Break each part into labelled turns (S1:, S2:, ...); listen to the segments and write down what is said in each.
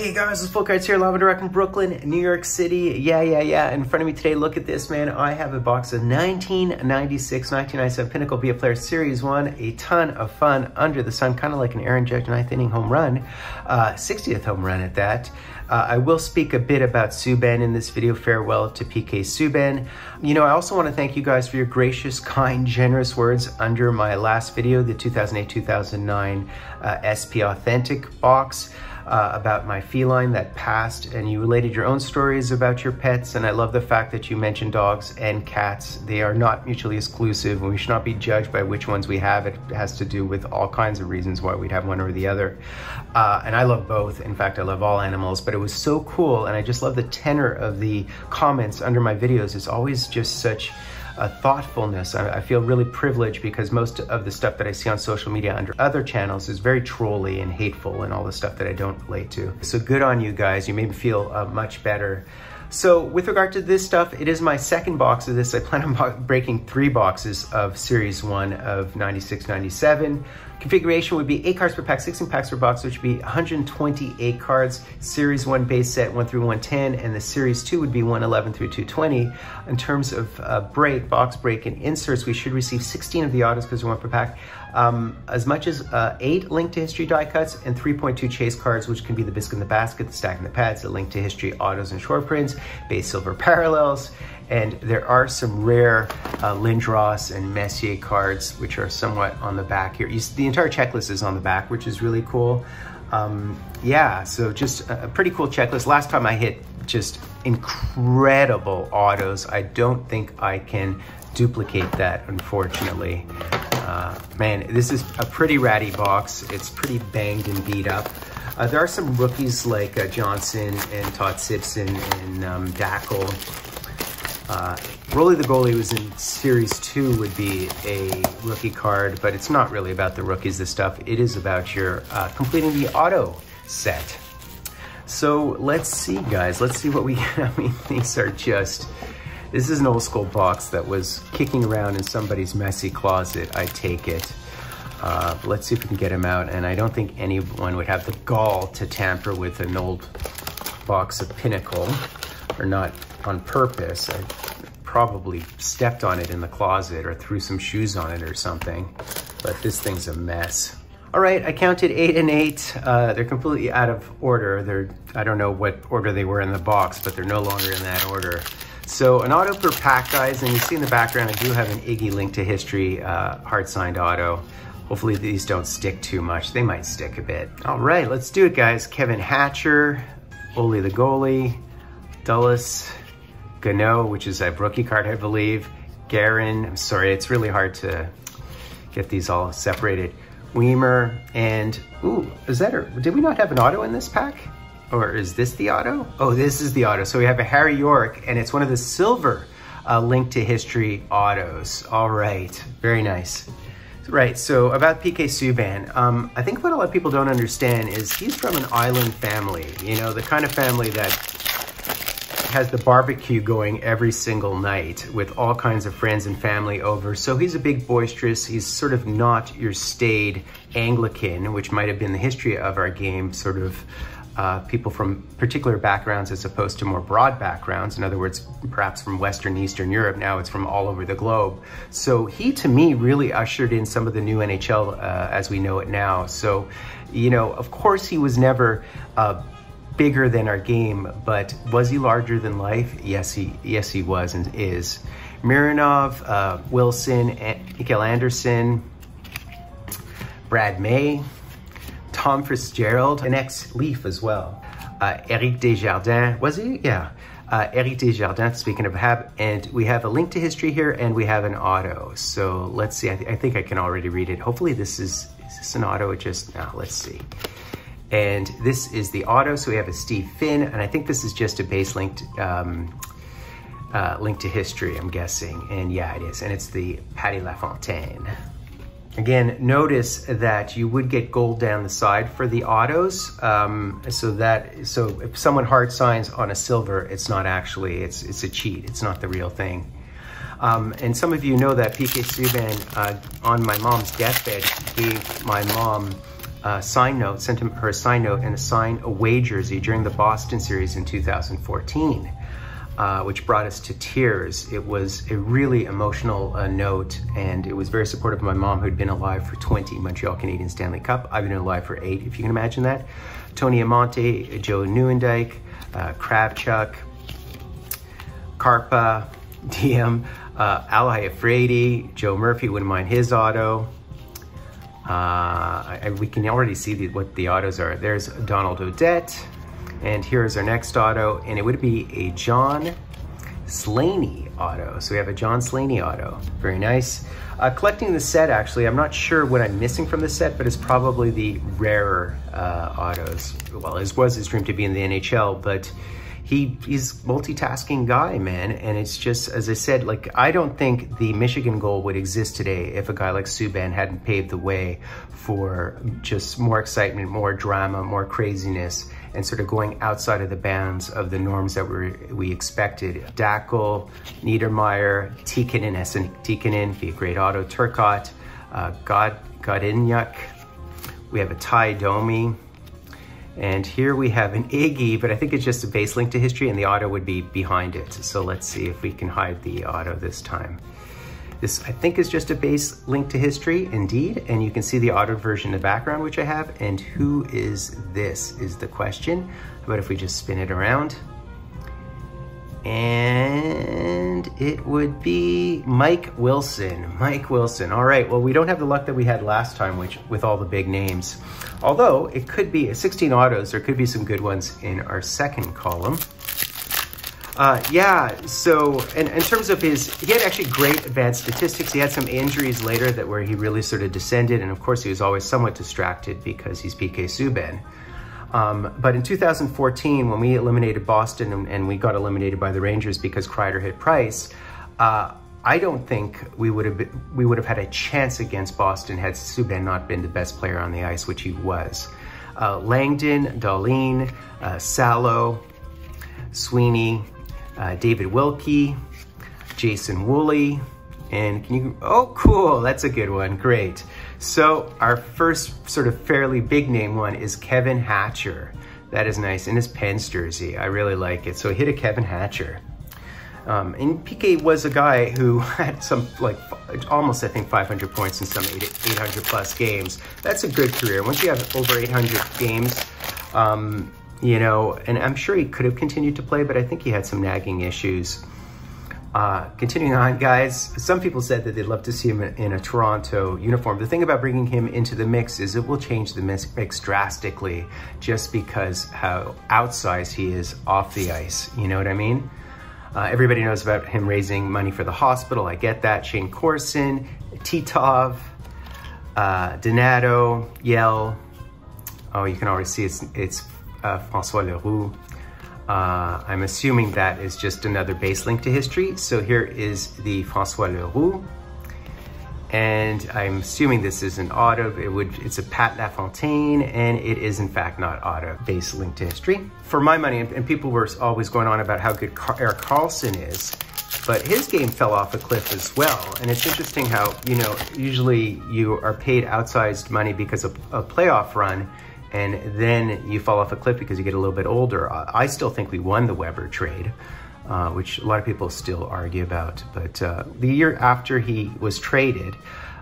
S1: Hey guys, it's Fulton Cards here, live and direct from Brooklyn, New York City. Yeah, yeah, yeah. In front of me today, look at this, man. I have a box of 1996, 1997 Pinnacle Be a Player Series 1. A ton of fun under the sun, kind of like an Aaron Judge ninth inning home run. Uh, 60th home run at that. Uh, I will speak a bit about Subban in this video. Farewell to PK Subban. You know, I also want to thank you guys for your gracious, kind, generous words under my last video, the 2008-2009 uh, SP Authentic box uh, about my feline that passed and you related your own stories about your pets and I love the fact that you mentioned dogs and cats. They are not mutually exclusive and we should not be judged by which ones we have. It has to do with all kinds of reasons why we'd have one or the other. Uh, and I love both. In fact, I love all animals, but it was so cool and I just love the tenor of the comments under my videos. It's always just such a thoughtfulness. I, I, feel really privileged because most of the stuff that I see on social media under other channels is very trolly and hateful and all the stuff that I don't relate to. So good on you guys. You made me feel uh, much better. So with regard to this stuff, it is my second box of this. I plan on breaking three boxes of series one of 96, 97. Configuration would be eight cards per pack, 16 packs per box, which would be 128 cards. Series one base set one through 110, and the series two would be 111 through 220. In terms of uh, break, box break, and inserts, we should receive 16 of the autos because one per pack. Um, as much as uh, eight Link to History die cuts and 3.2 chase cards, which can be the biscuit in the basket, the stack in the pads, the Link to History autos and short prints, base silver parallels, and there are some rare uh, Lindros and Messier cards, which are somewhat on the back here. You, the entire checklist is on the back, which is really cool. Um, yeah, so just a, a pretty cool checklist. Last time I hit just incredible autos. I don't think I can duplicate that, unfortunately. Uh, man, this is a pretty ratty box. It's pretty banged and beat up. Uh, there are some rookies like uh, Johnson and Todd Simpson and um, Dackell uh, Rolly the Goalie was in Series 2 would be a rookie card, but it's not really about the rookies, this stuff. It is about your uh, completing the auto set. So let's see, guys. Let's see what we get. I mean, these are just... This is an old school box that was kicking around in somebody's messy closet, I take it. Uh, let's see if we can get him out. And I don't think anyone would have the gall to tamper with an old box of Pinnacle, or not on purpose. I probably stepped on it in the closet or threw some shoes on it or something, but this thing's a mess. All right, I counted eight and eight. Uh, they're completely out of order. They're, I don't know what order they were in the box, but they're no longer in that order. So an auto per pack, guys, and you see in the background, I do have an Iggy Link to History uh, hard signed auto. Hopefully these don't stick too much. They might stick a bit. All right, let's do it, guys. Kevin Hatcher, Ole the goalie, Dulles, Gano, which is a rookie card, I believe. Guerin, I'm sorry, it's really hard to get these all separated. Wiemer, and, ooh, is that, did we not have an auto in this pack? Or is this the auto? Oh, this is the auto. So we have a Harry York, and it's one of the silver uh, Link to History autos. All right, very nice. Right, so about PK Subban, um, I think what a lot of people don't understand is he's from an island family, you know, the kind of family that has the barbecue going every single night with all kinds of friends and family over. So he's a big boisterous, he's sort of not your staid Anglican, which might have been the history of our game, sort of uh, people from particular backgrounds as opposed to more broad backgrounds. In other words, perhaps from Western, Eastern Europe. Now it's from all over the globe. So he, to me, really ushered in some of the new NHL uh, as we know it now. So, you know, of course he was never uh, bigger than our game, but was he larger than life? Yes, he yes he was and is. Mironov, uh, Wilson, Mikael Andersson, Brad May, Tom Fitzgerald, an ex-Leaf as well. Uh, Eric Desjardins, was he? Yeah. Uh, Eric Desjardins, speaking of Hab, and we have a link to history here and we have an auto. So let's see, I, th I think I can already read it. Hopefully this is, is this an auto? It just, now let's see. And this is the auto, so we have a Steve Finn, and I think this is just a base linked um, uh, link to history, I'm guessing. And yeah, it is, and it's the Patty LaFontaine. Again, notice that you would get gold down the side for the autos. Um, so that, so if someone hard signs on a silver, it's not actually, it's, it's a cheat. It's not the real thing. Um, and some of you know that PK Subban uh, on my mom's deathbed gave my mom a sign note, sent him her a sign note and a sign away jersey during the Boston series in 2014. Uh, which brought us to tears. It was a really emotional uh, note, and it was very supportive of my mom, who'd been alive for 20 Montreal Canadian Stanley Cup. I've been alive for eight, if you can imagine that. Tony Amonte, Joe Nieuwendyk, uh, Kravchuk, Karpa, DM, uh, Al Iafrate, Joe Murphy, wouldn't mind his auto. Uh, we can already see the, what the autos are. There's Donald Audette, and here's our next auto, and it would be a John Slaney auto. So we have a John Slaney auto, very nice. Uh, collecting the set, actually, I'm not sure what I'm missing from the set, but it's probably the rarer uh, autos. Well, it was his dream to be in the NHL, but he he's multitasking guy, man. And it's just, as I said, like, I don't think the Michigan goal would exist today if a guy like Subban hadn't paved the way for just more excitement, more drama, more craziness, and sort of going outside of the bounds of the norms that we we expected. Dackell, Niedermayer, Tikkanen, Esa Tikkanen, be a great auto, Turcotte, uh, God, Godynyuk. We have a Ty Domi, and here we have an Iggy, but I think it's just a base link to history and the auto would be behind it. So let's see if we can hide the auto this time. This, I think, is just a base link to history, indeed, and you can see the auto version in the background, which I have, and who is this is the question. How about if we just spin it around? And it would be Mike Wilson. Mike Wilson. All right, well, we don't have the luck that we had last time which with all the big names. Although it could be 16 autos, there could be some good ones in our second column. Uh, yeah, so in, in terms of his, he had actually great advanced statistics. He had some injuries later that where he really sort of descended. And of course, he was always somewhat distracted because he's PK Subban. Um, but in 2014, when we eliminated Boston and, and, we got eliminated by the Rangers because Kreider hit Price, uh, I don't think we would have been, we would have had a chance against Boston had Subban not been the best player on the ice, which he was. Uh, Langdon, Dahlen, uh, Salo, Sweeney, uh, David Wilkie, Jason Woolley, and can you, oh cool, that's a good one, great. So our first sort of fairly big name one is Kevin Hatcher. That is nice, in his Pens jersey. I really like it. So hit a Kevin Hatcher. Um, and PK was a guy who had some, like, almost, I think, 500 points in some 800 plus games. That's a good career. Once you have over 800 games, um, you know, and I'm sure he could have continued to play, but I think he had some nagging issues. Uh, continuing on, guys, some people said that they'd love to see him in a Toronto uniform. The thing about bringing him into the mix is it will change the mix drastically just because how outsized he is off the ice. You know what I mean? Uh, everybody knows about him raising money for the hospital. I get that. Shayne Corson, Titov, uh, Donato, Yelle. Oh, you can already see it's, it's uh, Francois Leroux. Uh, I'm assuming that is just another base link to history. So here is the François Leroux. And I'm assuming this is an auto, it would, it's a Pat LaFontaine, and it is in fact not auto, base linked to history. For my money, and, people were always going on about how good Car Erik Karlsson is, but his game fell off a cliff as well. And it's interesting how, you know, usually you are paid outsized money because of a playoff run, and then you fall off a cliff because you get a little bit older. I still think we won the Weber trade, uh, which a lot of people still argue about. But uh, the year after he was traded,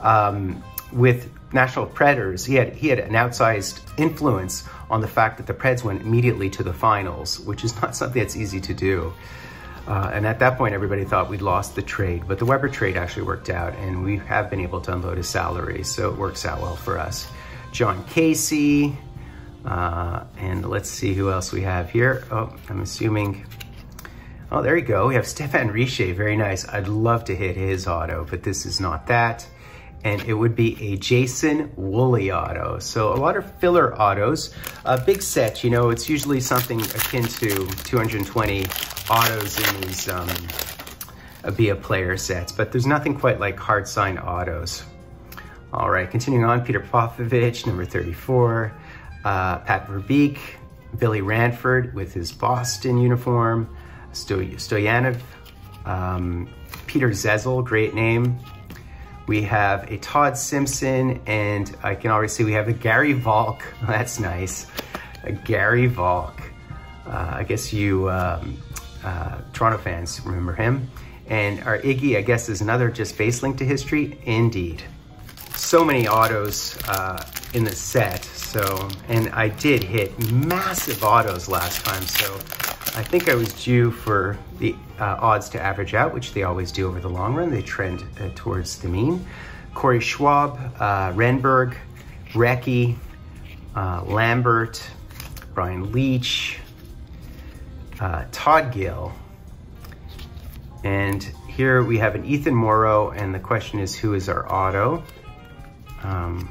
S1: um, with Nashville Predators, he had he had an outsized influence on the fact that the Preds went immediately to the finals, which is not something that's easy to do. Uh, and at that point, everybody thought we'd lost the trade, but the Weber trade actually worked out, and we have been able to unload his salary, so it works out well for us. Jon Casey, uh, and let's see who else we have here. Oh, I'm assuming, oh, there you go. We have Stefan Richer, very nice. I'd love to hit his auto, but this is not that. And it would be a Jason Woolley auto. So a lot of filler autos. A big set, you know, it's usually something akin to 220 autos in these um, a player sets, but there's nothing quite like hard sign autos. All right, continuing on, Peter Popovic, number 34 uh, Pat Verbeek, Billy Ranford with his Boston uniform, Stojanov, um, Peter Zezel, great name. We have a Todd Simpson, and I can already see we have a Garry Valk. That's nice. A Garry Valk. Uh, I guess you um, uh, Toronto fans remember him. And our Iggy, I guess, is another just face link to history. Indeed. So many autos uh, in the set. So, and I did hit massive autos last time. So I think I was due for the uh, odds to average out, which they always do over the long run. They trend uh, towards the mean. Corey Schwab, uh, Renberg, Recchi, uh, Lambert, Brian Leetch, uh, Todd Gill. And here we have an Ethan Moreau, and the question is, who is our auto? Um,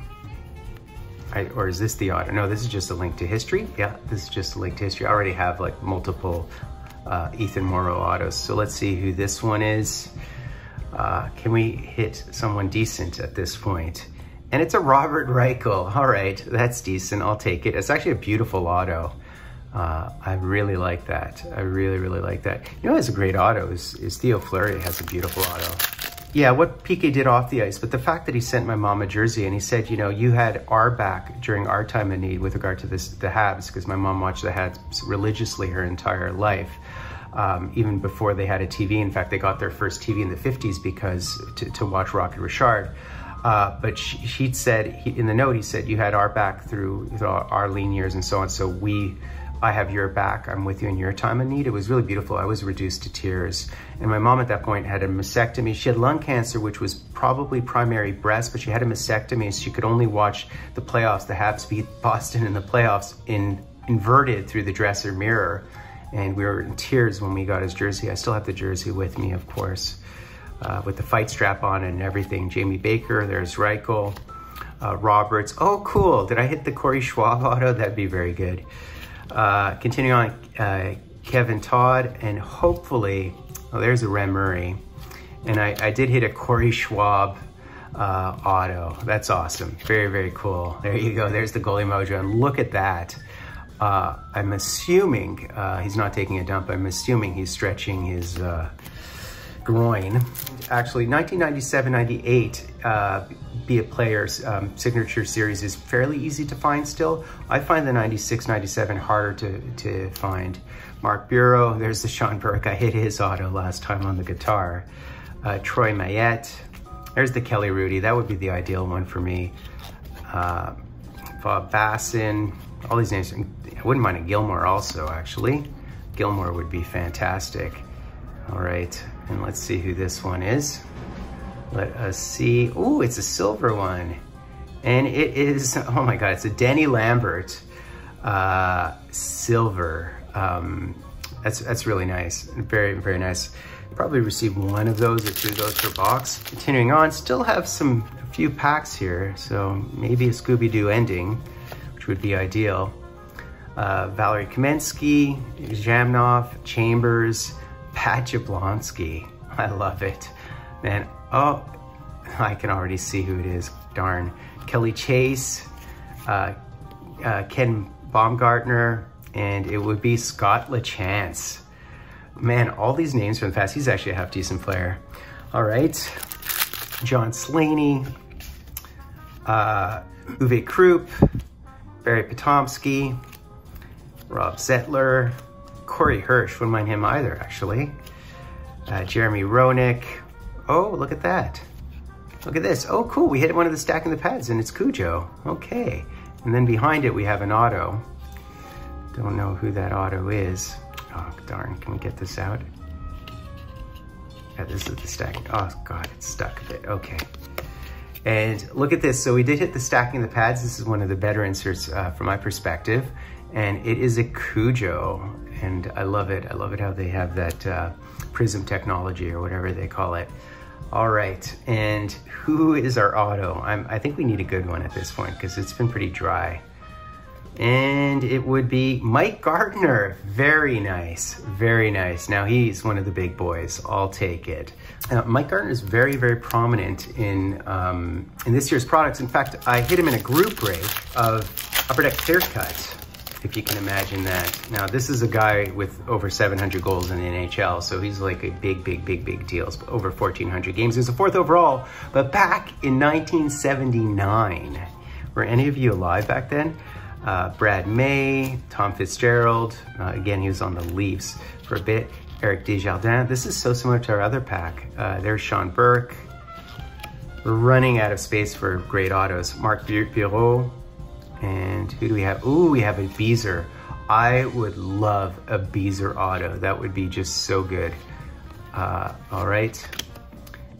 S1: I, or is this the auto? No, this is just a link to history. Yeah, this is just a link to history. I already have like multiple uh, Ethan Moreau autos. So let's see who this one is. Uh, can we hit someone decent at this point? And it's a Robert Reichel. All right, that's decent. I'll take it. It's actually a beautiful auto. Uh, I really like that. I really, really like that. You know, has a great auto is, is Theo Fleury has a beautiful auto yeah, what PK did off the ice, but the fact that he sent my mom a jersey and he said, you know, you had our back during our time of need with regard to this, the Habs, because my mom watched the Habs religiously her entire life. Um, even before they had a TV. In fact, they got their first TV in the 50s because to, to watch Rocket Richard. Uh, but she, he said, he, in the note, he said, you had our back through our, our lean years and so on. So we I have your back, I'm with you in your time of need. It was really beautiful. I was reduced to tears. And my mom at that point had a mastectomy. She had lung cancer, which was probably primary breast, but she had a mastectomy. So she could only watch the playoffs, the Habs beat Boston in the playoffs in inverted through the dresser mirror. And we were in tears when we got his jersey. I still have the jersey with me, of course, uh, with the fight strap on and everything. Jamie Baker, there's Reichel, uh, Roberts. Oh, cool. Did I hit the Corey Schwab auto? That'd be very good. Uh, continuing on, uh, Kevin Todd, and hopefully, oh, there's a Rem Murray. And I, I did hit a Corey Schwab uh, auto. That's awesome. Very, very cool. There you go. There's the goalie mojo. And look at that. Uh, I'm assuming uh, he's not taking a dump. I'm assuming he's stretching his uh, groin. Actually, 1997-98 uh, Be a Player's um, signature series is fairly easy to find still. I find the 96-97 harder to, to find. Marc Bureau, there's the Sean Burke. I hit his auto last time on the guitar. Uh, Troy Mallette, there's the Kelly Hrudey. That would be the ideal one for me. Uh, Bob Bassen, all these names. I wouldn't mind a Gilmour also, actually. Gilmour would be fantastic. All right, and let's see who this one is. Let us see. Oh, it's a silver one. And it is, oh my God, it's a Denny Lambert uh, silver. Um, that's, that's really nice. Very, very nice. Probably received one of those or two of those per box. Continuing on, still have some, a few packs here. So maybe a Scooby-Doo ending, which would be ideal. Uh, Valeri Kamensky, Zhamnov, Chambers, Pat Jablonski. I love it. Man, oh, I can already see who it is. Darn. Kelly Chase, uh, uh, Ken Baumgartner, and it would be Scott LaChance. Man, all these names from the past. He's actually a half decent player. All right. John Slaney, uh, Uwe Krupp, Barry Potomski, Rob Zettler, Corey Hirsch, wouldn't mind him either, actually. Uh, Jeremy Roenick. Oh, look at that. Look at this. Oh, cool. We hit one of the stacking the pads and it's Cujo. Okay. And then behind it, we have an auto. Don't know who that auto is. Oh, darn. Can we get this out? Yeah, this is the stacking. Oh, God, it's stuck a bit. Okay. And look at this. So we did hit the stacking the pads. This is one of the better inserts uh, from my perspective. And it is a Cujo and I love it. I love it how they have that uh, prism technology or whatever they call it. All right, and who is our auto? I'm, I think we need a good one at this point because it's been pretty dry. And it would be Mike Gartner. Very nice, very nice. Now he's one of the big boys. I'll take it. Uh, Mike Gartner is very, very prominent in um, in this year's products. In fact, I hit him in a group break of Upper Deck Clear Cut if you can imagine that. Now, this is a guy with over 700 goals in the NHL, so he's like a big, big, big, big deal. It's over 1,400 games. He's a fourth overall, but back in 1979, were any of you alive back then? Uh, Brad May, Tom Fitzgerald, uh, again, he was on the Leafs for a bit. Eric Desjardins. This is so similar to our other pack. Uh, there's Sean Burke. We're running out of space for great autos. Marc Bureau, and who do we have? Ooh, we have a Beezer. I would love a Beezer auto. That would be just so good. Uh, all right.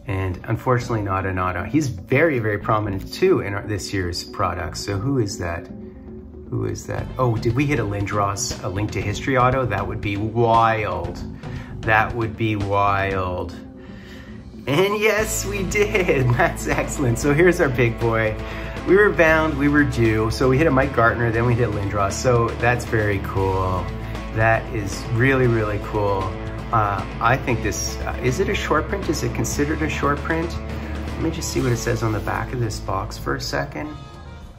S1: And unfortunately not an auto. He's very, very prominent too in our, this year's products. So who is that? Who is that? Oh, did we hit a Lindros, a Link to History auto? That would be wild. That would be wild. And yes, we did. That's excellent. So here's our big boy we were bound, we were due. So we hit a Mike Gartner, then we hit Lindros. So that's very cool. That is really, really cool. Uh, I think this, uh, is it a short print? Is it considered a short print? Let me just see what it says on the back of this box for a second.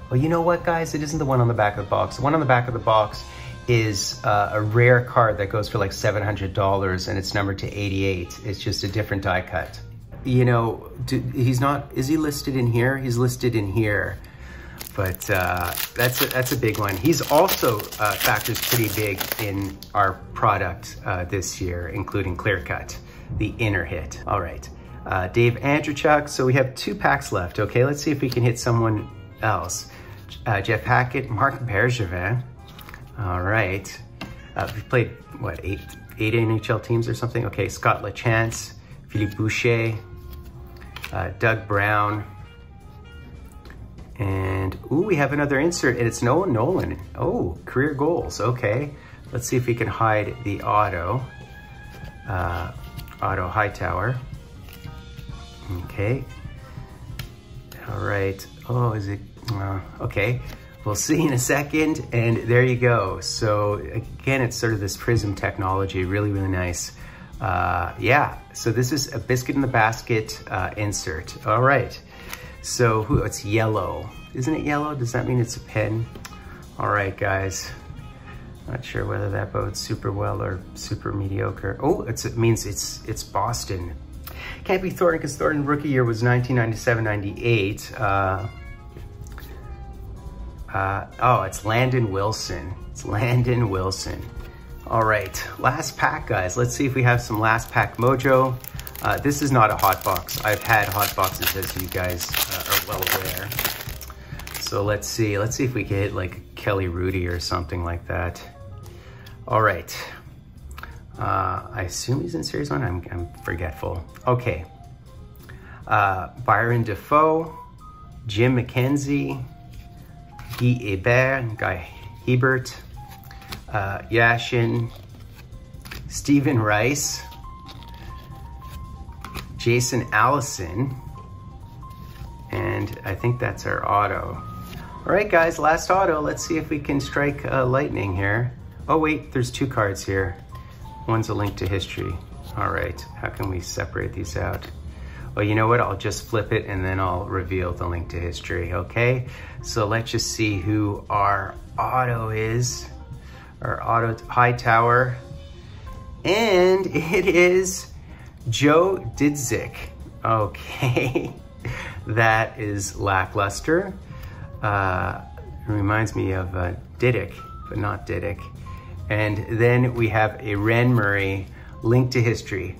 S1: Well, you know what, guys? It isn't the one on the back of the box. The one on the back of the box is uh, a rare card that goes for like $700 and it's numbered to 88. It's just a different die cut you know, do, he's not, is he listed in here? He's listed in here, but uh, that's, a, that's a big one. He's also uh, factors pretty big in our product uh, this year, including Clear Cut, the inner hit. All right, uh, Dave Andreychuk. So we have two packs left. Okay, let's see if we can hit someone else. Uh, Jeff Hackett, Marc Bergevin. All right. Uh, we played, what, eight, eight NHL teams or something? Okay, Scott LaChance, Philippe Boucher, uh, Doug Brown. And, ooh, we have another insert, and it's Noah Nolan. Oh, career goals, okay. Let's see if we can hide the auto, uh, Otto Hightower. Okay. All right. Oh, is it, uh, okay. We'll see in a second, and there you go. So again, it's sort of this prism technology, really, really nice. Uh, yeah, so this is a biscuit in the basket uh, insert. All right, so who, it's yellow. Isn't it yellow? Does that mean it's a pen? All right, guys. Not sure whether that bodes super well or super mediocre. Oh, it means it's it's Boston. Can't be Thornton because Thornton rookie year was 1997-98. Uh, uh, oh, it's Landon Wilson. It's Landon Wilson. All right, last pack, guys. Let's see if we have some last pack mojo. Uh, this is not a hot box. I've had hot boxes, as you guys uh, are well aware. So let's see. Let's see if we can hit like Kelly Hrudey or something like that. All right. Uh, I assume he's in Series 1. I'm, I'm forgetful. Okay. Uh, Byron Dafoe, Jim McKenzie, Guy Hebert, Guy Hebert, uh, Yashin, Stephen Rice, Jason Allison, and I think that's our auto. All right, guys, last auto. Let's see if we can strike uh, lightning here. Oh, wait, there's two cards here. One's a link to history. All right, how can we separate these out? Well, you know what? I'll just flip it and then I'll reveal the link to history, okay? So let's just see who our auto is our Otto Hightower. And it is Joe Dzik. Okay, that is lackluster. Uh, reminds me of uh, Diduck, but not Diduck. And then we have a Rem Murray link to history.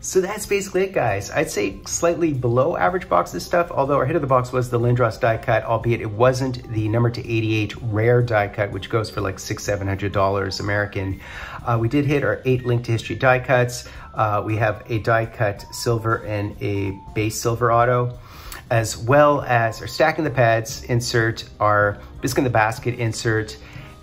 S1: So that's basically it, guys. I'd say slightly below average box this stuff, although our hit of the box was the Lindros die cut, albeit it wasn't the number to 88 rare die cut, which goes for like six, seven hundred dollars American. Uh, we did hit our eight link to history die cuts. Uh, we have a die cut silver and a base silver auto, as well as our stacking the pads insert, our biscuit in the basket insert,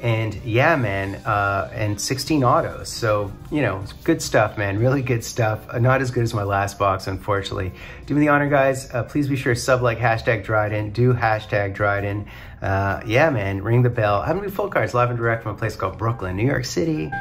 S1: and yeah, man, uh, and 16 autos. So, you know, good stuff, man. Really good stuff. Uh, not as good as my last box, unfortunately. Do me the honor, guys. Uh, please be sure to sub like hashtag Dryden. Do hashtag Dryden. Uh, yeah, man, ring the bell. I'm going to Fulton Cards live and direct from a place called Brooklyn, New York City.